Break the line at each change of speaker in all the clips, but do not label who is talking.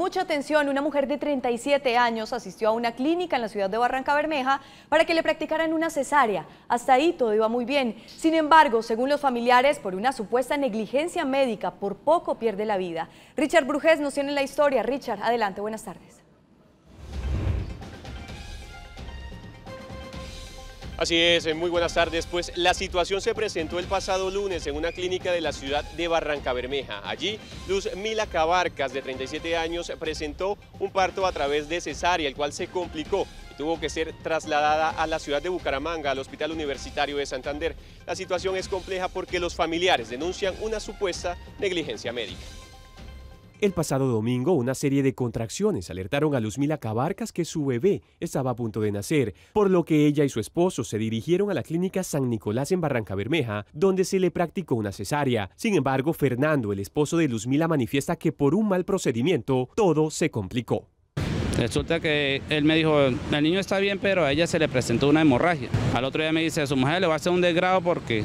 Mucha atención, una mujer de 37 años asistió a una clínica en la ciudad de Barranca Bermeja para que le practicaran una cesárea. Hasta ahí todo iba muy bien. Sin embargo, según los familiares, por una supuesta negligencia médica, por poco pierde la vida. Richard Brujes nos tiene la historia. Richard, adelante, buenas tardes.
Así es, eh, muy buenas tardes. Pues la situación se presentó el pasado lunes en una clínica de la ciudad de Barranca Bermeja. Allí, Luz Mila Cabarcas, de 37 años, presentó un parto a través de cesárea, el cual se complicó y tuvo que ser trasladada a la ciudad de Bucaramanga, al Hospital Universitario de Santander. La situación es compleja porque los familiares denuncian una supuesta negligencia médica.
El pasado domingo, una serie de contracciones alertaron a Luzmila Cabarcas que su bebé estaba a punto de nacer, por lo que ella y su esposo se dirigieron a la clínica San Nicolás en Barranca Bermeja, donde se le practicó una cesárea. Sin embargo, Fernando, el esposo de Luzmila, manifiesta que por un mal procedimiento todo se complicó.
Resulta que él me dijo, el niño está bien, pero a ella se le presentó una hemorragia. Al otro día me dice, a su mujer le va a hacer un desgrado porque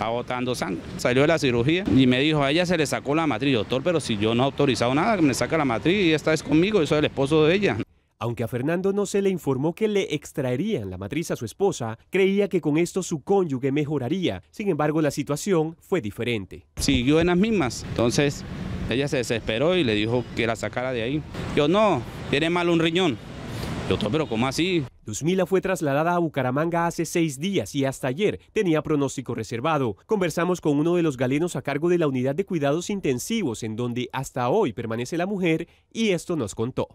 está botando sangre. Salió de la cirugía y me dijo, a ella se le sacó la matriz, doctor, pero si yo no he autorizado nada, me saca la matriz y esta es conmigo, yo soy el esposo de ella.
Aunque a Fernando no se le informó que le extraerían la matriz a su esposa, creía que con esto su cónyuge mejoraría. Sin embargo, la situación fue diferente.
Siguió en las mismas, entonces ella se desesperó y le dijo que la sacara de ahí. Yo no, tiene mal un riñón. Doctor, pero ¿cómo así?
Luzmila fue trasladada a Bucaramanga hace seis días y hasta ayer tenía pronóstico reservado. Conversamos con uno de los galenos a cargo de la unidad de cuidados intensivos en donde hasta hoy permanece la mujer y esto nos contó.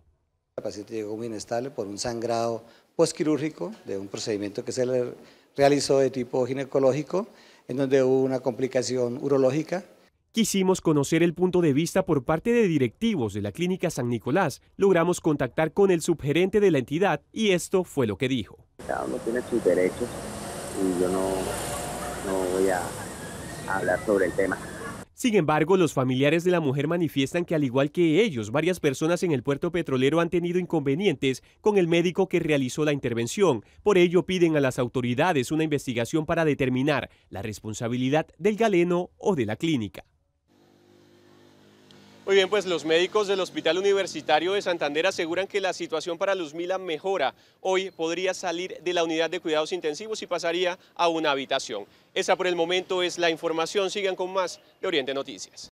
La paciente llegó muy inestable por un sangrado postquirúrgico de un procedimiento que se le realizó de tipo ginecológico en donde hubo una complicación urológica
Quisimos conocer el punto de vista por parte de directivos de la Clínica San Nicolás. Logramos contactar con el subgerente de la entidad y esto fue lo que dijo.
Cada uno tiene sus derechos y yo no, no voy a hablar sobre el tema.
Sin embargo, los familiares de la mujer manifiestan que al igual que ellos, varias personas en el puerto petrolero han tenido inconvenientes con el médico que realizó la intervención. Por ello piden a las autoridades una investigación para determinar la responsabilidad del galeno o de la clínica.
Muy bien, pues los médicos del Hospital Universitario de Santander aseguran que la situación para Luzmila mejora. Hoy podría salir de la unidad de cuidados intensivos y pasaría a una habitación. Esa por el momento es la información. Sigan con más de Oriente Noticias.